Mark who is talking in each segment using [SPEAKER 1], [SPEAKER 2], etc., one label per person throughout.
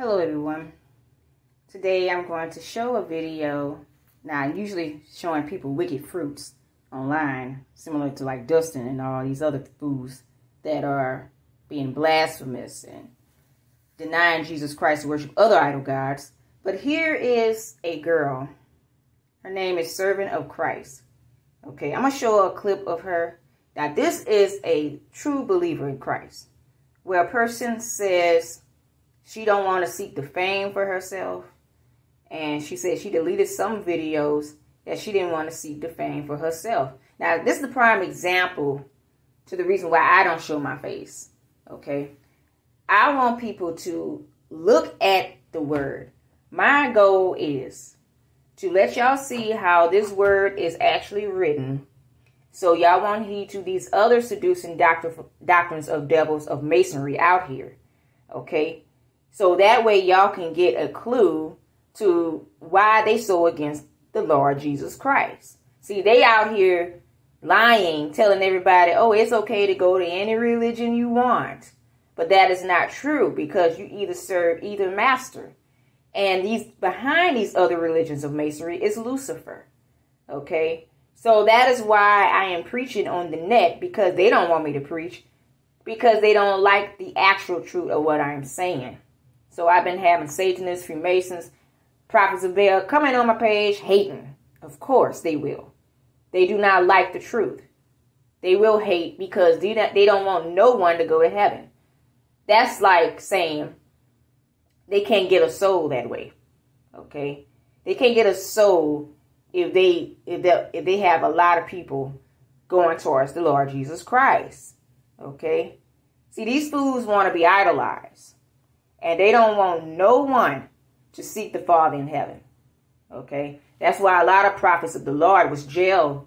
[SPEAKER 1] Hello everyone. Today I'm going to show a video. Now I'm usually showing people wicked fruits online, similar to like Dustin and all these other fools that are being blasphemous and denying Jesus Christ to worship other idol gods. But here is a girl. Her name is Servant of Christ. Okay, I'm going to show a clip of her. Now this is a true believer in Christ. Where a person says she don't want to seek the fame for herself. And she said she deleted some videos that she didn't want to seek the fame for herself. Now, this is the prime example to the reason why I don't show my face. Okay. I want people to look at the word. My goal is to let y'all see how this word is actually written. So y'all won't heed to these other seducing doctrines of devils of masonry out here. Okay. So that way y'all can get a clue to why they so against the Lord Jesus Christ. See, they out here lying, telling everybody, oh, it's okay to go to any religion you want. But that is not true because you either serve either master. And these behind these other religions of masonry is Lucifer. Okay? So that is why I am preaching on the net because they don't want me to preach because they don't like the actual truth of what I'm saying. So I've been having Satanists, Freemasons, prophets of Baal coming on my page hating. Of course they will. They do not like the truth. They will hate because they don't want no one to go to heaven. That's like saying they can't get a soul that way. Okay? They can't get a soul if they if they, if they have a lot of people going towards the Lord Jesus Christ. Okay? See, these fools want to be idolized. And they don't want no one to seek the Father in heaven. Okay? That's why a lot of prophets of the Lord was jailed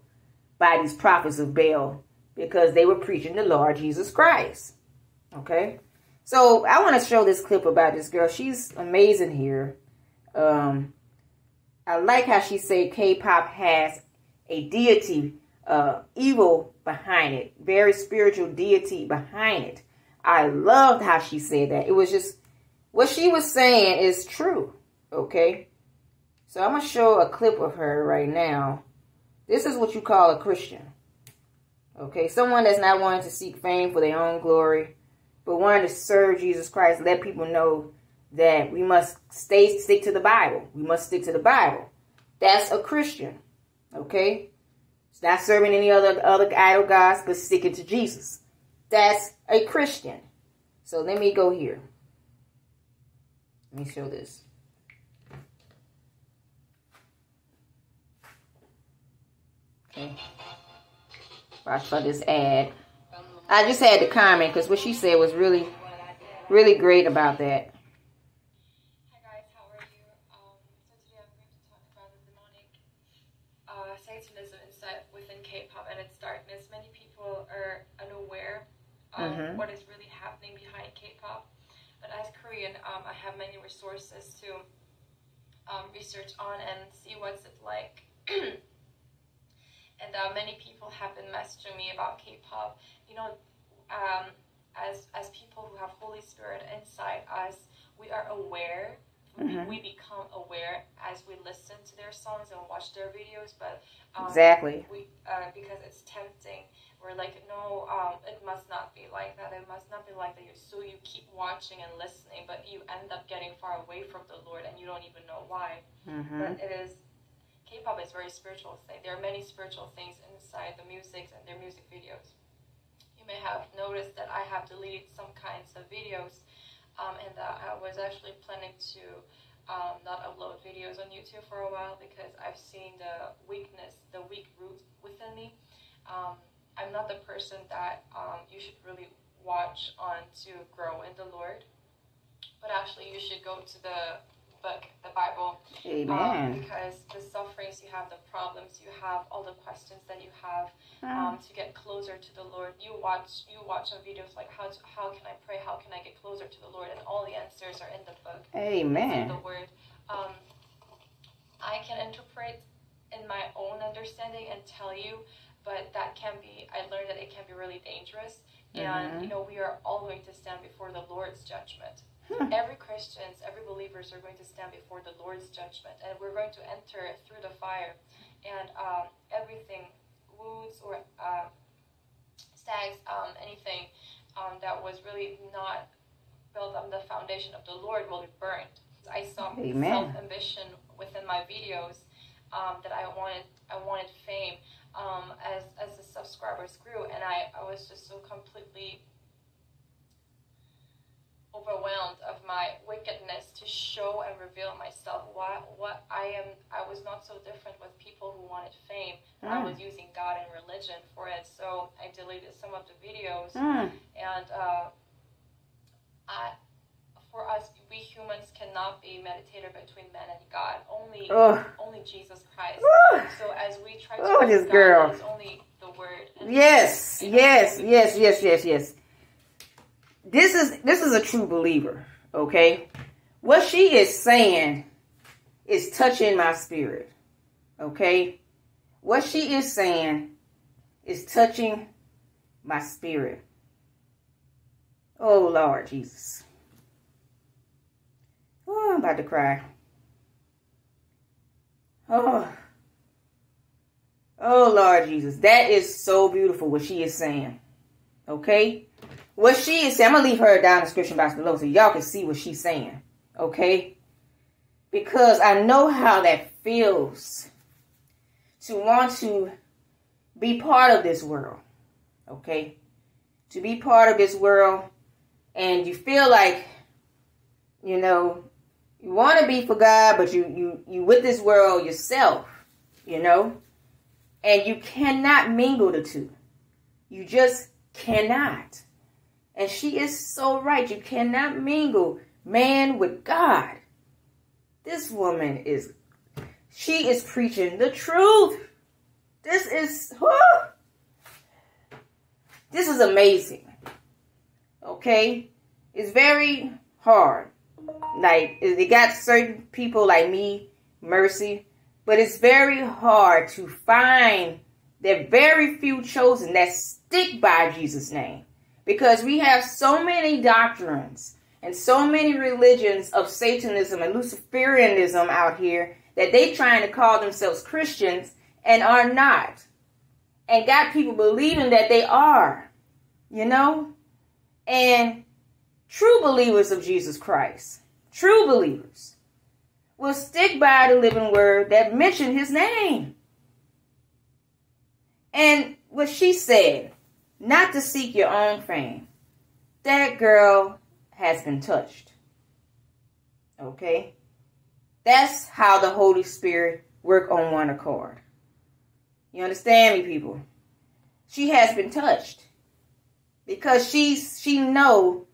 [SPEAKER 1] by these prophets of Baal because they were preaching the Lord Jesus Christ. Okay? So I want to show this clip about this girl. She's amazing here. Um, I like how she said K-pop has a deity, uh, evil behind it, very spiritual deity behind it. I loved how she said that. It was just what she was saying is true, okay? So I'm going to show a clip of her right now. This is what you call a Christian, okay? Someone that's not wanting to seek fame for their own glory, but wanting to serve Jesus Christ, let people know that we must stay stick to the Bible. We must stick to the Bible. That's a Christian, okay? It's not serving any other other idol gods, but sticking to Jesus. That's a Christian. So let me go here. Let me show this. Okay. Watch for this ad. I just had to comment because what she said was really, really great about that.
[SPEAKER 2] Uh, Satanism inside within K-pop and its darkness. Many people are unaware of mm-hmm. what is really happening behind as Korean, um, I have many resources to um, research on and see what's it like. and uh, many people have been messaging me about K-pop. You know, um, as as people who have Holy Spirit inside us, we are aware. Mm-hmm. We, we become aware as we listen to their songs and watch their videos. But
[SPEAKER 1] um, exactly,
[SPEAKER 2] we uh, because it's tempting we're like, no, um, it must not be like that. It must not be like that. So you keep watching and listening, but you end up getting far away from the Lord, and you don't even know why. Mm-hmm. But it is K-pop is very spiritual thing. There are many spiritual things inside the music and their music videos. You may have noticed that I have deleted some kinds of videos, um, and uh, I was actually planning to um, not upload videos on YouTube for a while because I've seen the weakness, the weak root within me. Um, I'm not the person that um, you should really watch on to grow in the Lord. But actually, you should go to the book, the Bible.
[SPEAKER 1] Amen. Um,
[SPEAKER 2] because the sufferings you have, the problems you have, all the questions that you have, um, to get closer to the Lord. You watch, you watch some videos like how to, how can I pray? How can I get closer to the Lord? And all the answers are in the book.
[SPEAKER 1] Amen.
[SPEAKER 2] In the Word. Um, I can interpret in my own understanding and tell you but that can be i learned that it can be really dangerous. Mm-hmm. and you know we are all going to stand before the lord's judgment. Every Christians, every believers are going to stand before the Lord's judgment, and we're going to enter through the fire, and um, everything, woods or uh, stags, um, anything um, that was really not built on the foundation of the Lord will be burned. I saw self ambition within my videos um, that I wanted I wanted fame um, as as the subscribers grew, and I, I was just so completely overwhelmed of my wickedness to show and reveal myself what what I am I was not so different with people who wanted fame mm. I was using God and religion for it so I deleted some of the videos mm. and uh, I for us, we humans cannot be mediator between man and God. Only, Ugh. only Jesus Christ. Ugh. So as we try to, oh, this God, girl, it's only the Word.
[SPEAKER 1] yes, yes, yes, yes, yes, yes. This is this is a true believer. Okay, what she is saying is touching my spirit. Okay, what she is saying is touching my spirit. Oh Lord Jesus. Oh, I'm about to cry. Oh. Oh, Lord Jesus. That is so beautiful what she is saying. Okay? What she is saying, I'm going to leave her down in the description box below so y'all can see what she's saying. Okay? Because I know how that feels to want to be part of this world. Okay? To be part of this world and you feel like, you know, you want to be for God, but you you you with this world yourself, you know, and you cannot mingle the two. You just cannot. And she is so right. You cannot mingle man with God. This woman is, she is preaching the truth. This is, whew, this is amazing. Okay? It's very hard like they got certain people like me, Mercy, but it's very hard to find the very few chosen that stick by Jesus' name. Because we have so many doctrines and so many religions of Satanism and Luciferianism out here that they trying to call themselves Christians and are not. And got people believing that they are. You know? And true believers of Jesus Christ true believers, will stick by the living word that mentioned his name. And what she said, not to seek your own fame, that girl has been touched. Okay? That's how the Holy Spirit work on one accord. You understand me, people? She has been touched because she's she know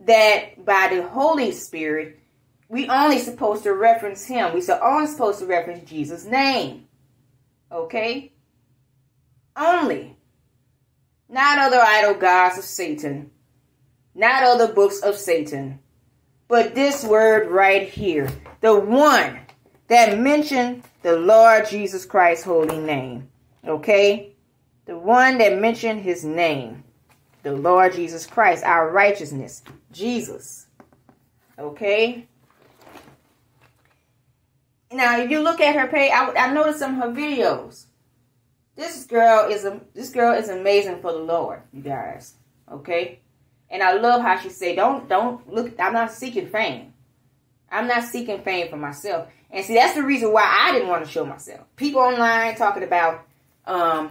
[SPEAKER 1] that by the Holy Spirit we only supposed to reference him. We are only supposed to reference Jesus' name. Okay? Only. Not other idol gods of Satan. Not other books of Satan. But this word right here. The one that mentioned the Lord Jesus Christ's holy name. Okay? The one that mentioned his name. The Lord Jesus Christ, our righteousness. Jesus. Okay? Now, if you look at her page, I, I noticed some of her videos. This girl is a this girl is amazing for the Lord, you guys. Okay, and I love how she said, "Don't don't look. I'm not seeking fame. I'm not seeking fame for myself." And see, that's the reason why I didn't want to show myself. People online talking about, um,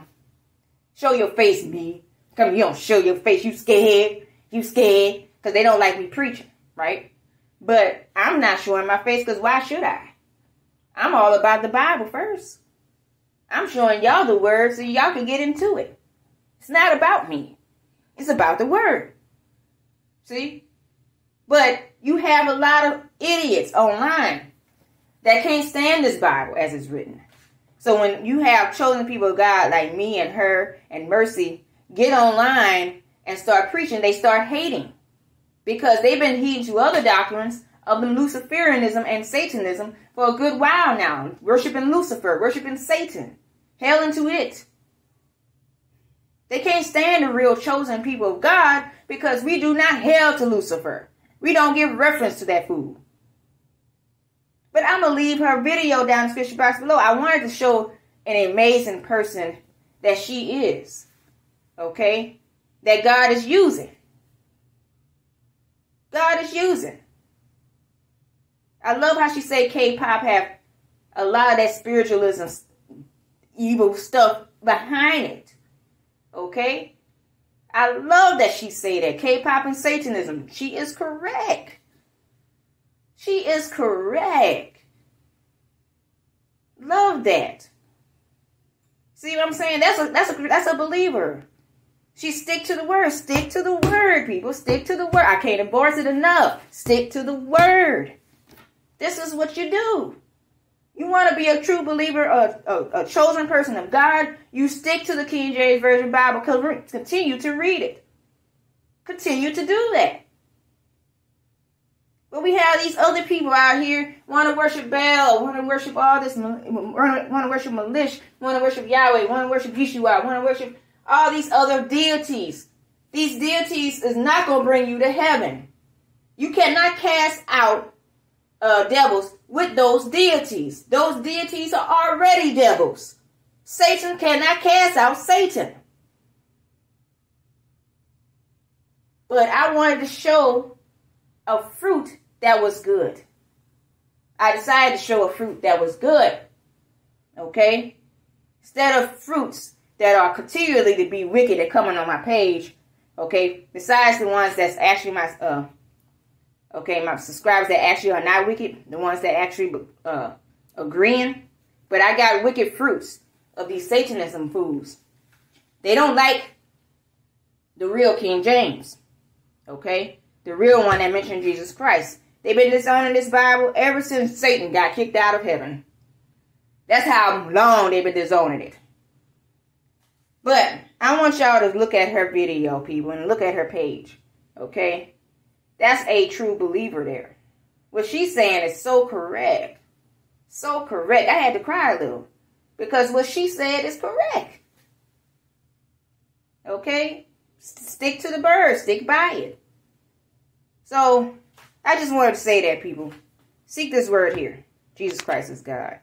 [SPEAKER 1] show your face, me. Come, you don't show your face. You scared. You scared because they don't like me preaching, right? But I'm not showing my face because why should I? I'm all about the Bible first. I'm showing y'all the word so y'all can get into it. It's not about me. It's about the word. See? But you have a lot of idiots online that can't stand this Bible as it's written. So when you have chosen people of God like me and her and Mercy get online and start preaching, they start hating because they've been heeding to other doctrines of the Luciferianism and Satanism for a good while now, worshiping Lucifer, worshiping Satan, hell into it. They can't stand the real chosen people of God because we do not hail to Lucifer. We don't give reference to that fool. But I'm to leave her video down in the description box below. I wanted to show an amazing person that she is. Okay? That God is using. Using. I love how she said K-pop have a lot of that spiritualism, evil stuff behind it. Okay? I love that she say that. K-pop and Satanism. She is correct. She is correct. Love that. See what I'm saying? That's a that's a that's a believer. She stick to the word. Stick to the word, people. Stick to the word. I can't endorse it enough. Stick to the word. This is what you do. You want to be a true believer, a, a, a, chosen person of God, you stick to the King James Version Bible. Continue to read it. Continue to do that. But we have these other people out here want to worship Baal, want to worship all this, want to worship Malish, want to worship Yahweh, want to worship Yeshua, want to worship all these other deities. These deities is not going to bring you to heaven. You cannot cast out uh, devils with those deities. Those deities are already devils. Satan cannot cast out Satan. But I wanted to show a fruit that was good. I decided to show a fruit that was good. Okay? Instead of fruits that are continually to be wicked that coming on my page. Okay? Besides the ones that's actually my uh Okay, my subscribers that actually are not wicked, the ones that actually uh, agreeing. But I got wicked fruits of these Satanism fools. They don't like the real King James. Okay? The real one that mentioned Jesus Christ. They've been disowning this Bible ever since Satan got kicked out of heaven. That's how long they've been disowning it. But I want y'all to look at her video, people, and look at her page. Okay? That's a true believer there. What she's saying is so correct. So correct. I had to cry a little because what she said is correct. Okay? Stick to the bird, stick by it. So, I just wanted to say that, people. Seek this word here Jesus Christ is God.